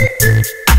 Thank you.